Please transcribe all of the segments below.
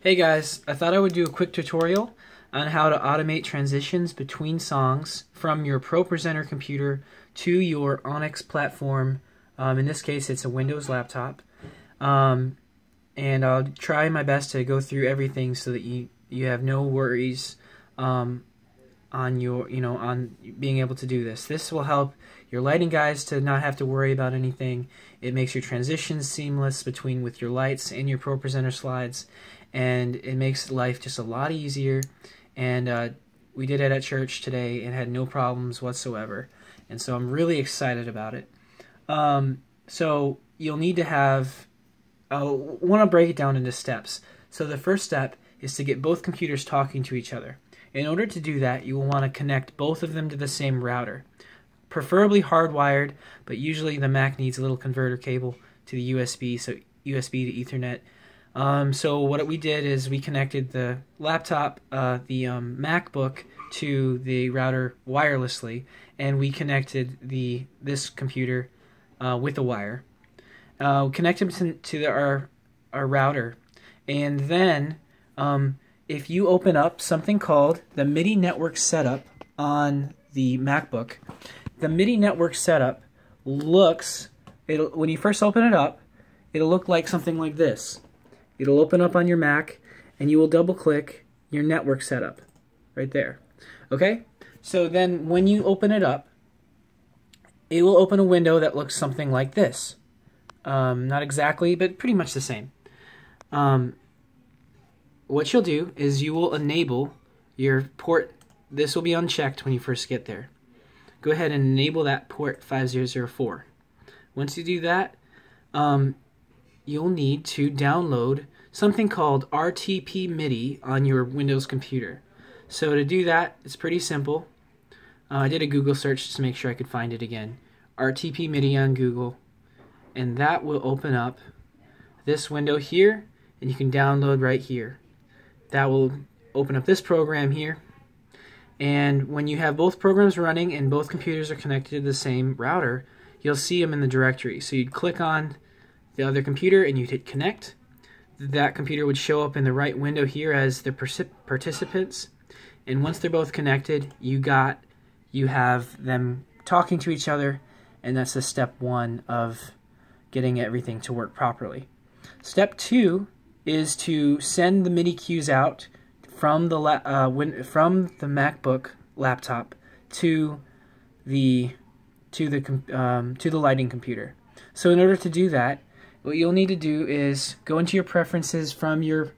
Hey guys, I thought I would do a quick tutorial on how to automate transitions between songs from your ProPresenter computer to your Onyx platform. Um, in this case, it's a Windows laptop. Um, and I'll try my best to go through everything so that you, you have no worries um, on your, you know, on being able to do this. This will help your lighting guys to not have to worry about anything. It makes your transitions seamless between with your lights and your ProPresenter slides and it makes life just a lot easier. And uh, we did it at church today and had no problems whatsoever. And so I'm really excited about it. Um, so you'll need to have, I want to break it down into steps. So the first step is to get both computers talking to each other. In order to do that, you will want to connect both of them to the same router. Preferably hardwired, but usually the Mac needs a little converter cable to the USB, so USB to Ethernet um, so what we did is we connected the laptop, uh, the um, MacBook, to the router wirelessly, and we connected the this computer uh, with a wire. Uh, connect to, to the, our our router, and then um, if you open up something called the MIDI network setup on the MacBook, the MIDI network setup looks it'll when you first open it up, it'll look like something like this. It'll open up on your Mac and you will double click your network setup right there. Okay? So then when you open it up, it will open a window that looks something like this. Um, not exactly, but pretty much the same. Um, what you'll do is you will enable your port. This will be unchecked when you first get there. Go ahead and enable that port 5004. Once you do that, um, you'll need to download something called RTP MIDI on your Windows computer. So to do that, it's pretty simple. Uh, I did a Google search to make sure I could find it again. RTP MIDI on Google. And that will open up this window here, and you can download right here. That will open up this program here. And when you have both programs running and both computers are connected to the same router, you'll see them in the directory. So you'd click on the other computer and you'd hit connect. That computer would show up in the right window here as the participants. And once they're both connected, you got you have them talking to each other, and that's the step one of getting everything to work properly. Step two is to send the MIDI cues out from the uh, from the MacBook laptop to the to the um, to the lighting computer. So in order to do that, what you'll need to do is go into your preferences from your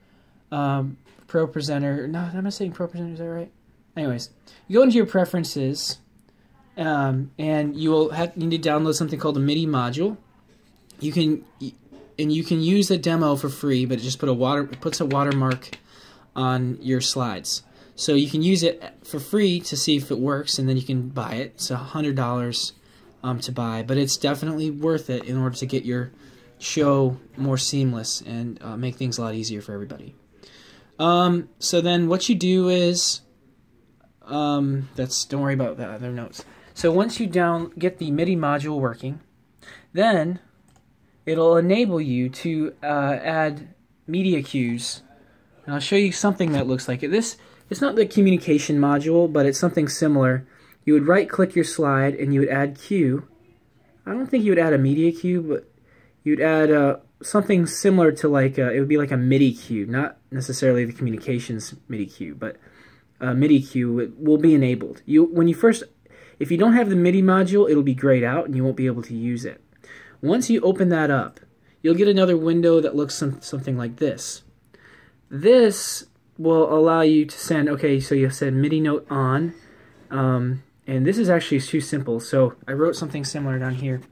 um, ProPresenter. No, I'm not saying ProPresenter. Is that right? Anyways, you go into your preferences, um, and you will have, you need to download something called a MIDI module. You can and you can use the demo for free, but it just put a water puts a watermark on your slides. So you can use it for free to see if it works, and then you can buy it. It's a hundred dollars um, to buy, but it's definitely worth it in order to get your show more seamless and uh, make things a lot easier for everybody. Um, so then what you do is, um, that's don't worry about the other notes. So once you down get the MIDI module working, then it'll enable you to uh, add media cues. And I'll show you something that looks like it. This it's not the communication module, but it's something similar. You would right click your slide and you would add cue. I don't think you would add a media cue, but you'd add uh, something similar to like a, it would be like a MIDI cue, not necessarily the communications MIDI cue, but a MIDI cue will be enabled. You when you first, if you don't have the MIDI module, it'll be grayed out and you won't be able to use it. Once you open that up, you'll get another window that looks some, something like this. This will allow you to send. Okay, so you said MIDI note on, um, and this is actually too simple. So I wrote something similar down here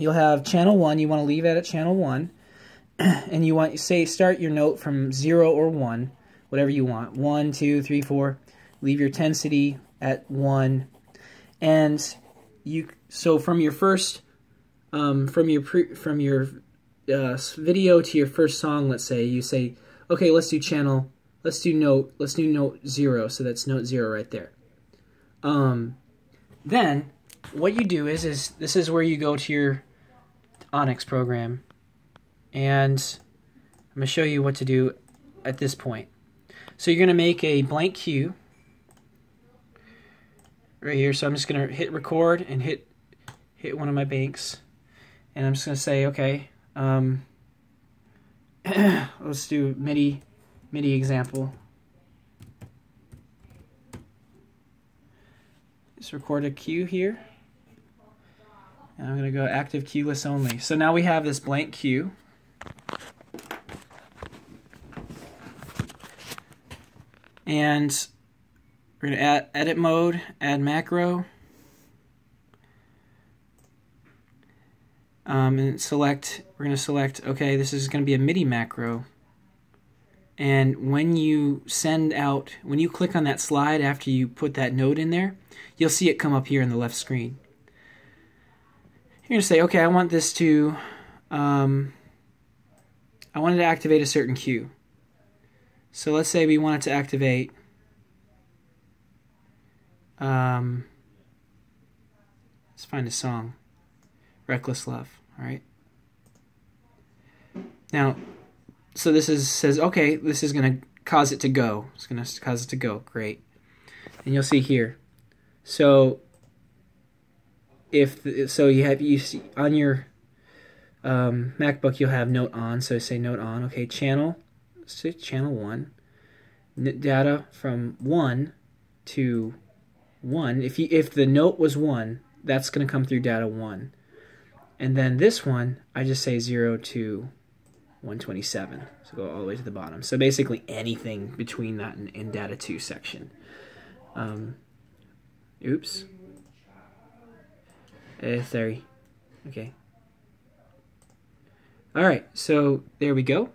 you'll have channel 1, you want to leave that at channel 1, and you want, say, start your note from 0 or 1, whatever you want, 1, 2, 3, 4, leave your intensity at 1, and you, so from your first, um, from your, pre, from your uh, video to your first song, let's say, you say, okay, let's do channel, let's do note, let's do note 0, so that's note 0 right there. Um, then, what you do is, is this is where you go to your Onyx program. And I'm going to show you what to do at this point. So you're going to make a blank cue right here. So I'm just going to hit record and hit hit one of my banks. And I'm just going to say, okay, um, let's do MIDI, MIDI example. Just record a cue here. And I'm going to go active cue list only. So now we have this blank cue. And we're going to add edit mode, add macro. Um, and select, we're going to select, okay, this is going to be a MIDI macro. And when you send out, when you click on that slide after you put that note in there, you'll see it come up here in the left screen. You're going to say, okay, I want this to, um, I wanted to activate a certain cue. So let's say we wanted to activate um, let's find a song. Reckless Love, all right? Now, so this is says, okay, this is going to cause it to go. It's going to cause it to go. Great. And you'll see here. So if so you have you see on your um, MacBook you'll have note on so say note on okay channel say channel 1 data from 1 to 1 if you if the note was 1 that's going to come through data 1 and then this one I just say 0 to 127 so go all the way to the bottom. So basically anything between that and, and data 2 section. Um, oops uh, sorry okay alright so there we go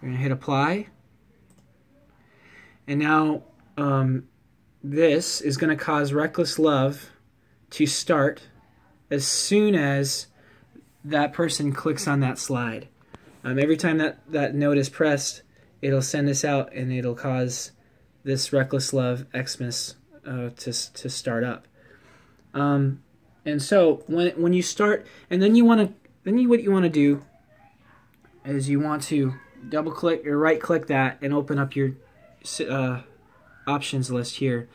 we're gonna hit apply and now um, this is going to cause Reckless Love to start as soon as that person clicks on that slide. Um, every time that, that note is pressed, it'll send this out and it'll cause this Reckless Love Xmas uh, to, to start up. Um, and so when, when you start, and then you want to, then you, what you want to do is you want to double click or right click that and open up your uh, options list here,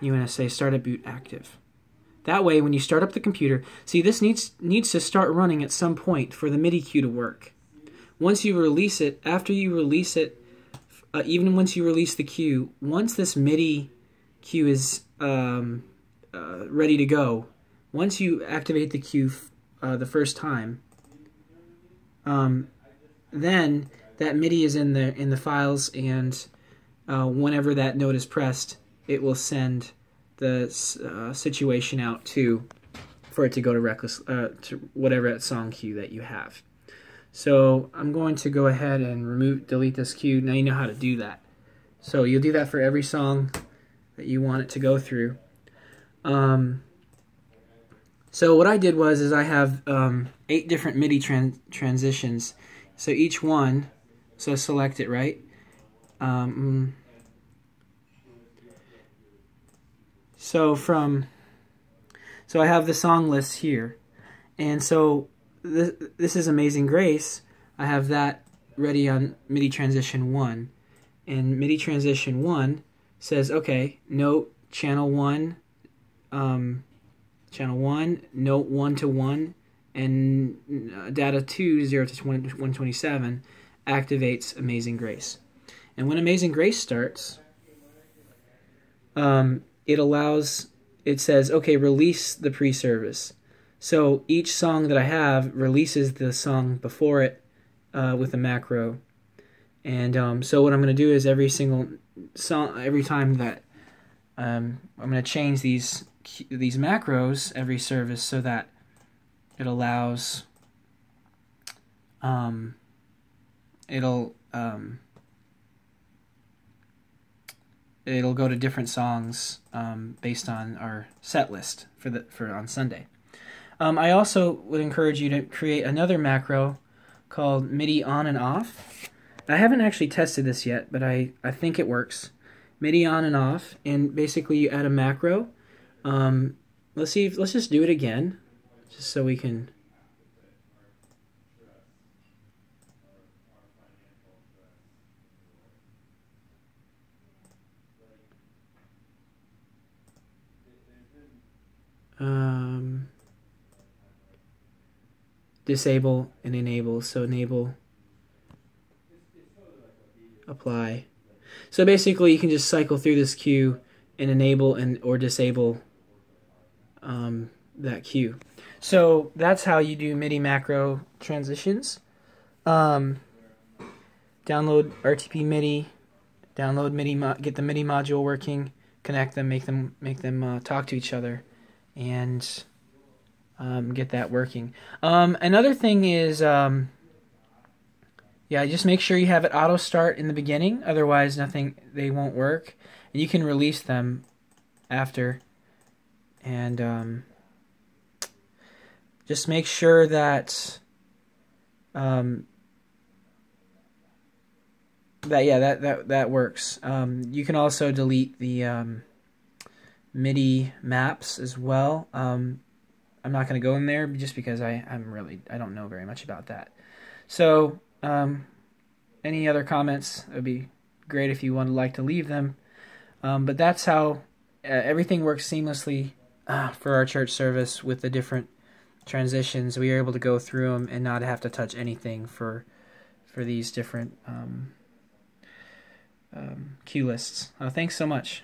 you want to say startup boot active. That way, when you start up the computer, see this needs needs to start running at some point for the MIDI cue to work. Once you release it, after you release it, uh, even once you release the cue, once this MIDI cue is um, uh, ready to go, once you activate the cue uh, the first time, um, then that MIDI is in the in the files and uh, whenever that note is pressed, it will send the uh, situation out to for it to go to reckless uh, to whatever song cue that you have. So I'm going to go ahead and remove delete this cue. Now you know how to do that. So you'll do that for every song that you want it to go through. Um, so what I did was is I have um, eight different MIDI tran transitions. So each one, so select it right. Um, so from, so I have the song list here, and so this, this is Amazing Grace. I have that ready on MIDI transition one, and MIDI transition one says, okay, note channel one, um, channel one, note one to one, and uh, data two, zero to 127 activates Amazing Grace. And when Amazing Grace starts, um, it allows, it says, okay, release the pre service. So each song that I have releases the song before it uh, with a macro. And um, so what I'm going to do is every single song, every time that um, I'm going to change these these macros every service so that it allows um, it'll um, it'll go to different songs um, based on our set list for the for on Sunday. Um, I also would encourage you to create another macro called MIDI on and off. I haven't actually tested this yet, but I, I think it works. MIDI on and off, and basically you add a macro. Um, let's see. If, let's just do it again, just so we can. Um, disable and enable. So enable, apply. So basically you can just cycle through this cue and enable and or disable um, that cue. So that's how you do MIDI macro transitions. Um, download RTP MIDI, download MIDI, get the MIDI module working, connect them, make them make them uh, talk to each other, and um, get that working. Um, another thing is, um, yeah, just make sure you have it auto start in the beginning. Otherwise, nothing they won't work. And you can release them after, and um, just make sure that um, that yeah that that that works. Um, you can also delete the um, MIDI maps as well. Um, I'm not going to go in there just because I I'm really I don't know very much about that. So um, any other comments? It would be great if you would like to leave them. But that's how uh, everything works seamlessly uh, for our church service with the different transitions. We are able to go through them and not have to touch anything for for these different um, um, cue lists. Uh, thanks so much.